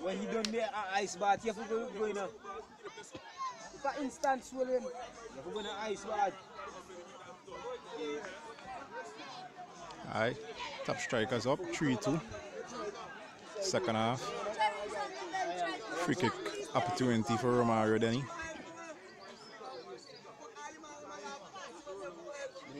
When he done the uh, ice bath, you have to go, go in a, for instance, swelling. You have to go in a ice bath. Alright, top strikers up, 3-2. Second half. Free kick opportunity for Romario Denny.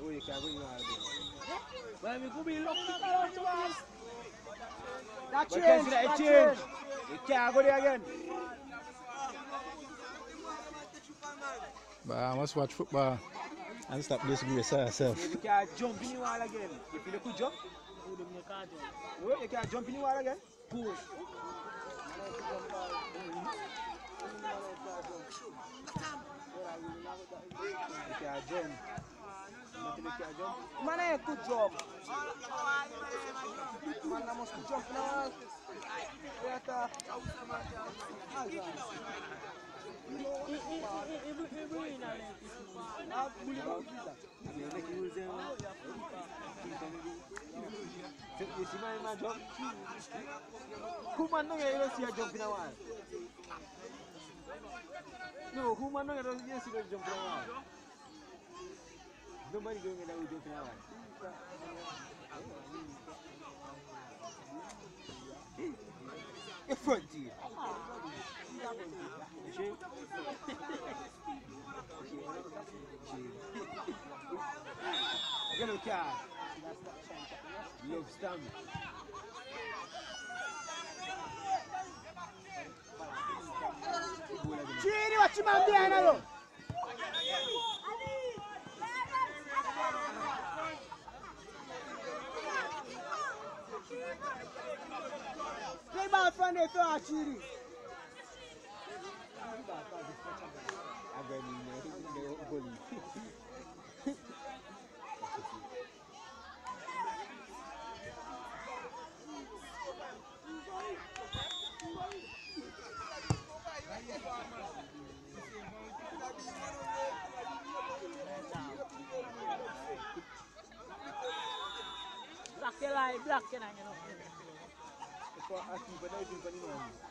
Oh, you can't win one. Well, we could be that to us. That can that. You can't go there again. But I must watch football and stop disgrace yourself. You can't jump in the wall again. If you could jump, you can't oh, you can't jump in the wall again. Can't jump. Nothing you can't jump. Man, I could jump. Man, I must jump now. Better. You make you lose them. You see my man jump? Who man know you don't see a jump in a wall? No, who man know you don't you see a jump in a wall? Nobody in there with jump in. In front of you. Yellow card. Love stamp. Chini, what you man behind you? Play ball from there to our Chini. Agora ele deu o golinho. Black your eye, black your eye, you know. Aqui, vai dar o para não.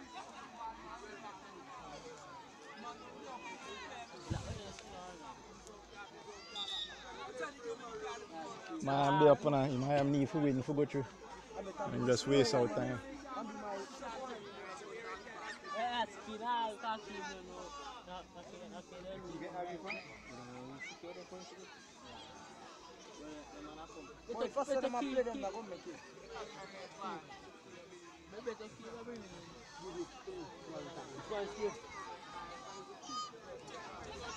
Man, be up on him. I am need for win for go through. And just waste out time. That's kid, I can't keep you know. Not, okay, okay, then we get Aqui, vai Better, First better of them keep, play them, keep. they're going to make it. Better keep everything.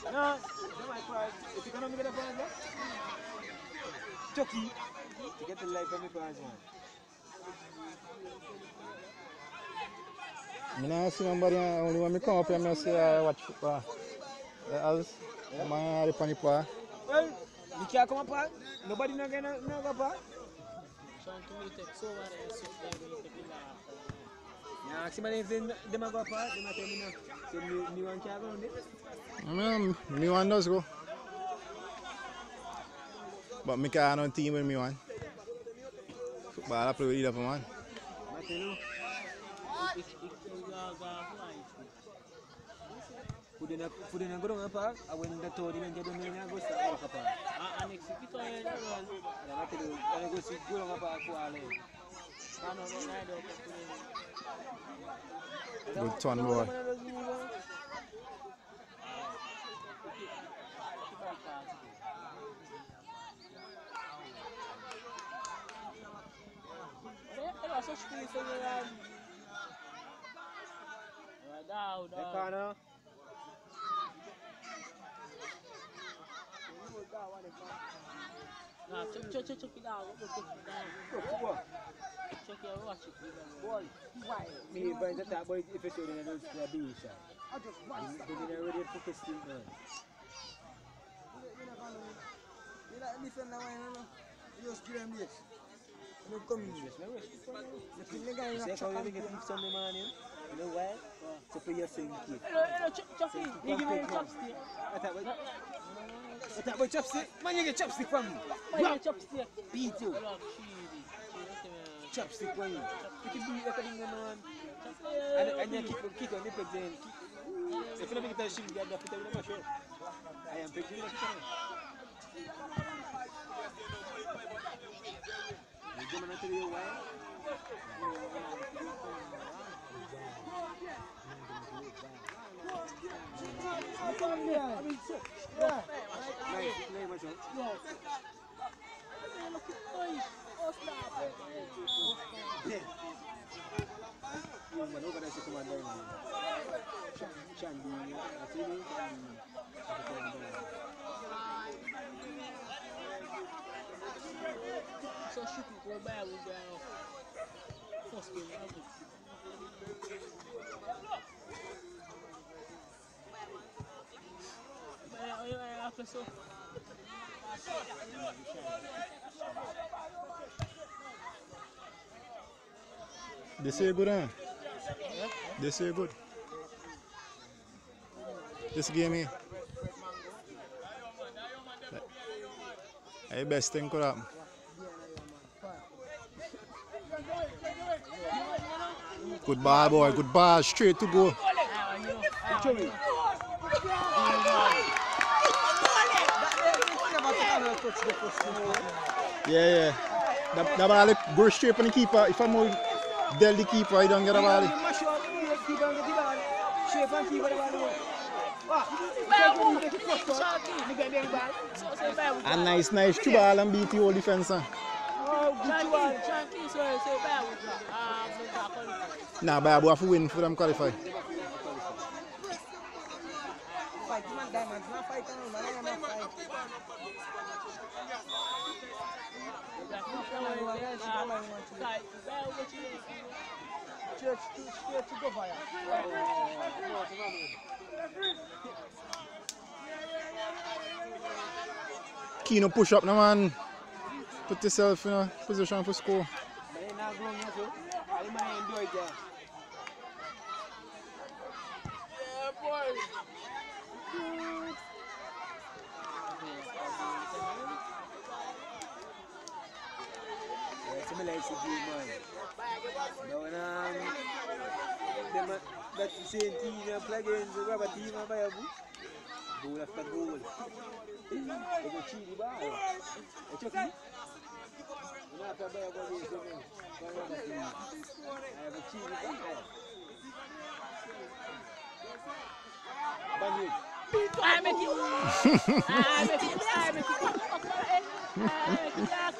No, no, my prize. If you cannot make the prize, yeah? Chucky, to get the life from the prize, man. I don't see nobody, uh, only when I come up here, I say I watch football. Uh, else, I'm on the funny part. Well, you can't come apart. Nobody not gonna not go apart. Trying to make it so what I sit there when you take it off. Yeah, ask him if they them a go apart. They not tell me no. Say me me one can't go on it. I mean, me one does go. But me can't on team with me one. Football I play with either man. I tell you. If, if you go, go fly. Put in a put in a go down apart. And when the told him and get them in, I go start walk apart. Ah, and if you go ahead and run, And I tell you, when I go see go down that boy if it's in the B side. I just want They didn't already focus still now. You like listen now, you know? You just give this. You come in. Yes, man, rest for you. You think guy is see a how you chuck get and Sunday morning? You know why? To play your kid. Hello, hello, Ch- Chucky, you give me a chopstick. What that boy? What that boy chopstick? Man, you get chopstick from me. Why you get chopstick? Beat you. Hello, cheesy. Cheesy, Chopstick from you. You can beat that thing on. And, man. and you keep, keep on the peg then. If you don't make it a shim, you have to put it in the machine. I am picking it up. You come on to the why? You come here. I mean, yeah. Play? So shoot it, go by with the first game. of it. But, uh, you know, after so, They say good, huh? They say good. This game here. Hey, best thing could happen. Good ball, boy. Good. Straight to goal. ah, you know, ah, you know. Never take a touch the first thing. Yeah, yeah. The, the ball go straight on the keeper. If I'm more del the keeper, he don't get the ball. A nice, nice two ball and beat the whole defense. Huh? That. Nah, I have to win for them qualify. Fight, man, diamonds. Not fight, no, man. I am not fight. Like, No, come on, man. Yeah, she come on, man. like, bad with what you know. Church to straight to go fire. Keen on push up now, man. Put yourself in a position for score. To the man. Now, when um, them, that same team uh, play against the rubber team by a book. Goal after goal. They go cheat the Chucky. You know, after by a goal, you know, one rubber team. I have a cheat the ball. Bandit. I make it. I make it. I make it. I make it.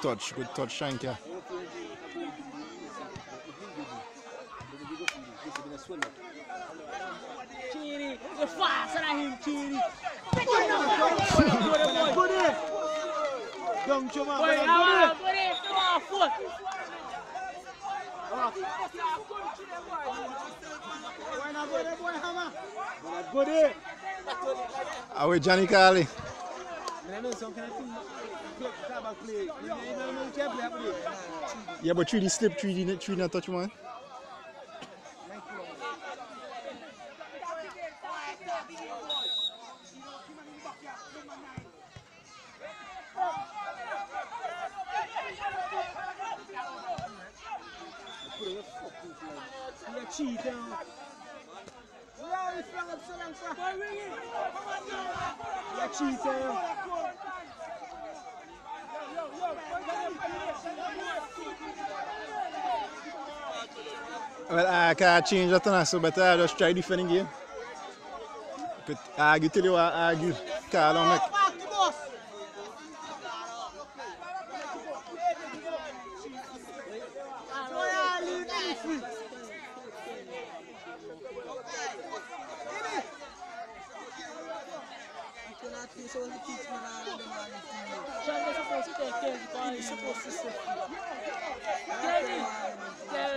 touch. Good touch, Shankia. Chiri, you're faster than him, Chiri. Good eh? Young Chuma, Boy, good go there, come on, foot. Why not go there, boy, hammer? Good? How is Johnny Carly? Yeah, but 3D slip, 3D, 3D not touch man. You're cheating. Yeah, we flung up so long, sir. Boy, ring it. Well, I can't change that now, so but I just try defending game. Could argue till you argue. Call on make. You cannot teach all the kids man all of them all the female. Sean, they're supposed to take care of the ball. You're supposed to say Kenny, tell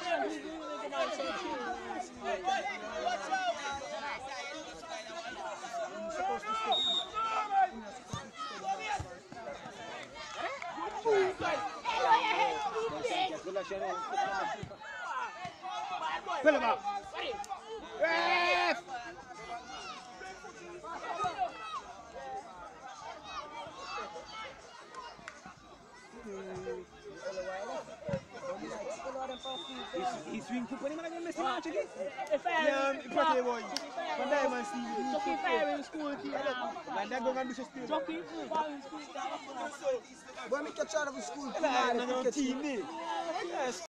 Sean, who's doing the man so chill. You're supposed to stay. Pull him up. Ref! He- He swing quick when he man miss the match again. If I Yeah, Pate boy. From Diamond Steve. Jockey fair in school, team. Man, that go and do so still. Jockey ball in school. Boy, me catch out of the school. Nah, nah, no team, eh? Yes.